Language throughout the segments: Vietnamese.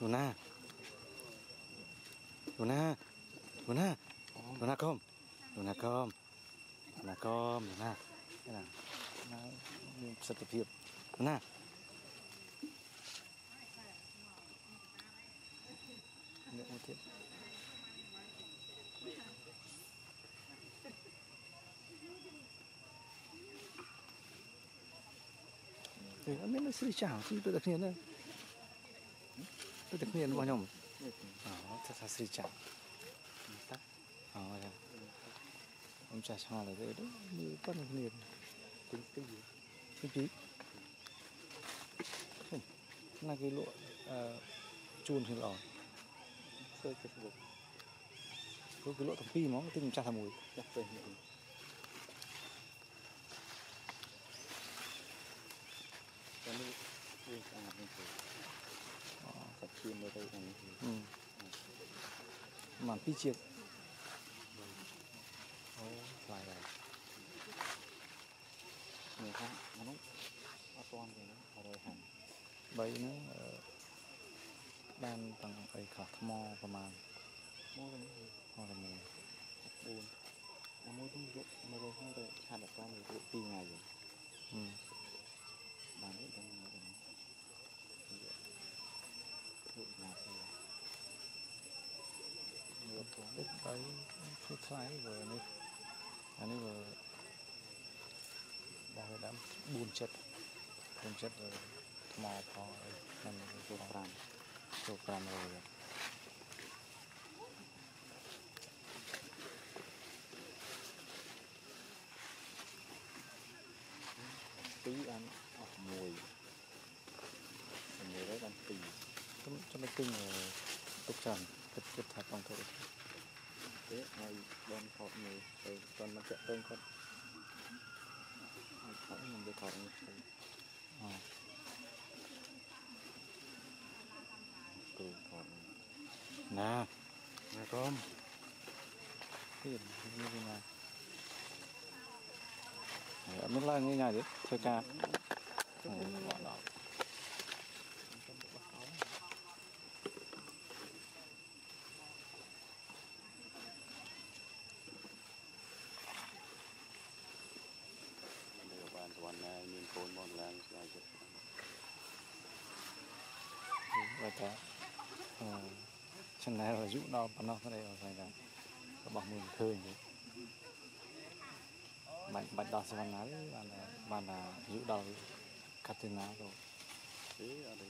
Luna. Luna. Luna. Luna com Luna com Luna com Luna. Đây là Sẽ tập hiệp. Luna. Luna Luna một tiếp thì chảo tôi đặc nhiên đây tôi đặc nhiên bao nhiêu ờ thật là chảo à, ông cha cho là đây đó như con đặc nhiên tính cái gì cái gì là cái lụa chun chuồn thì lỏ, sơ cái lụa cái cái lụa thằng pi nó tinh cha thằng mùi សាច់ឈាមមើលទៅហ្នឹងមកពីជាតិអូខ្លាយហើយនេះថាមនុស្សអត់ទាន់ទេ150 3ហ្នឹងបានទាំងអីខុសថ្មប្រហែលមកទៅមកទៅ4អាមួយទៅយក150ទៅឆាត់អត់ទាន់យក2ថ្ងៃហឹមបានទេដល់ mua toán ទឹកបីធ្វើថ្លៃបើនេះអានេះបើបងគេដាំ4ចិត្ត4ចិ ngày đón thọt mùi rồi còn nó chạy tên con thọt mình đi thọt như thế អូ từ thọt ណាណាកុំទៀតនេះវាណាហើយអត់មានឡើងងាយៗទេធ្វើការអូបងដល់ ta chân ờ, này là dụ nó bắn nó đây là phải là bảo mừng khơi vậy bạn bạn đào sẽ bắn lá là là là dụ đào cắt trên ná rồi. Thế ở đây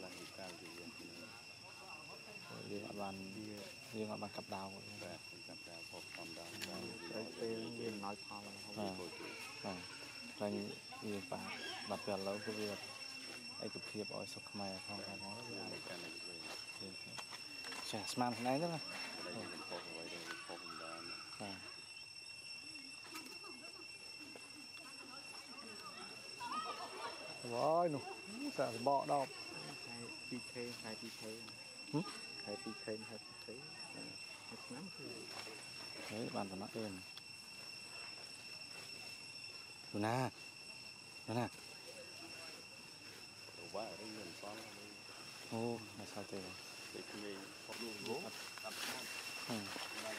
là hiện cao gì vậy? Ờ, đi ngọn bàn đi ngọn bàn cặp đào cặp đào hộp còn đào. Đấy nói thao là không rồi ờ. rồi như bà đặt tiền lâu cái việc ឯកភាពឲ្យសុខខ្មែរផងផងហ្នឹងចាស្មានខ្លួនឯងទៅណាបាទវ៉យនោះសាសបកដល់ខែ 2k ខែ 2k ខែ 2k ខែ 2k ឆ្នាំគឺហេបានតំណក់អឿនលូណាលូណា ទៅបាក់រឿងមិនសល់អូមកសាទេតែក្មេងផុសនោះលោកអត់អត់ផុសហឹមឡើង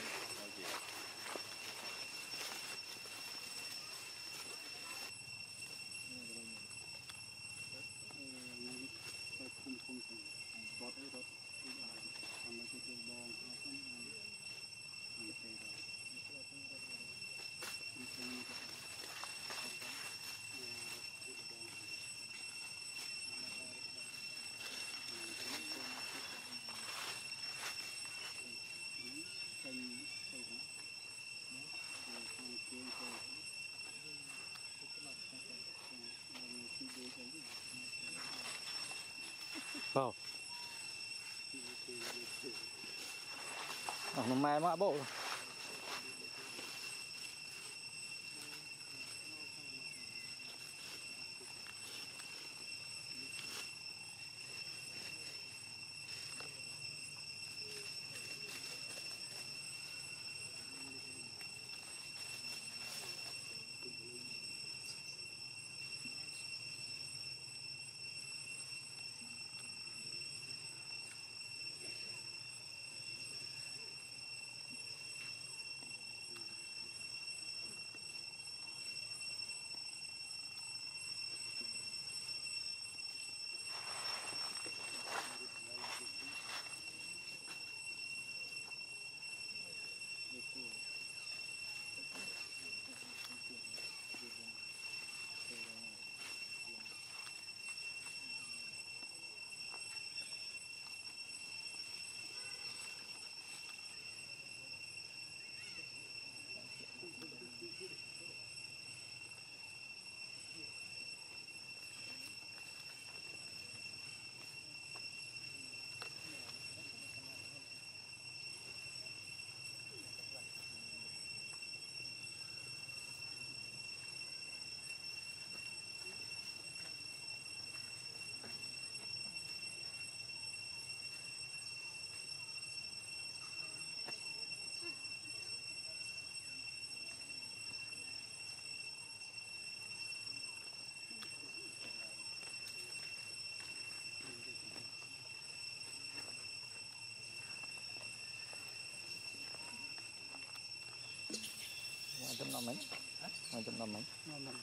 sao ở nó mai mã bộ rồi. năm mấy? Hai trăm năm mấy? Năm.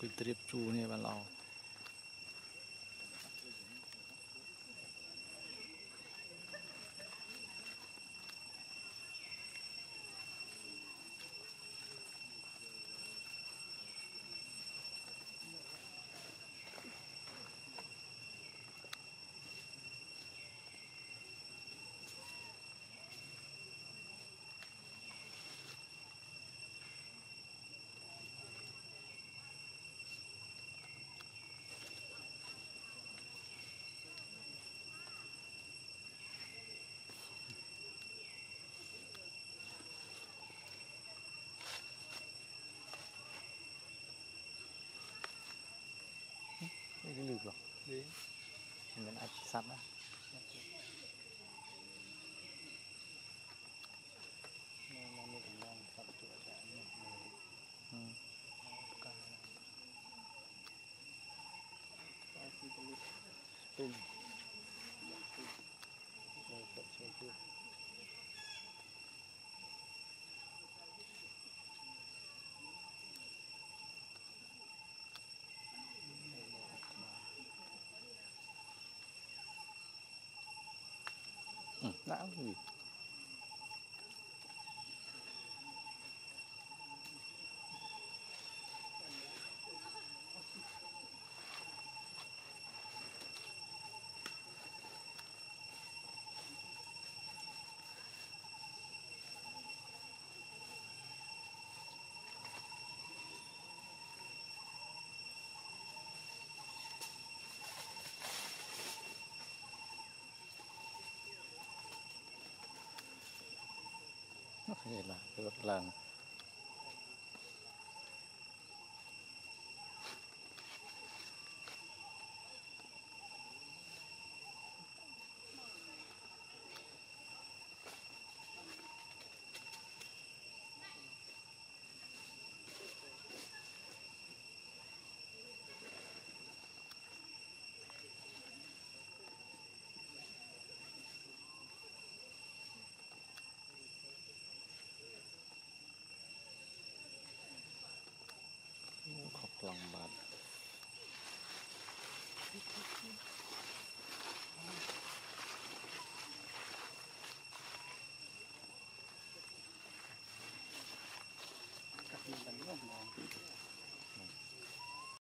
គុយត្រៀបជូរនេះបានល្អ sih dengan adik sana hmm. Boom. não gì นี่ล่ะรถราง ลังบาท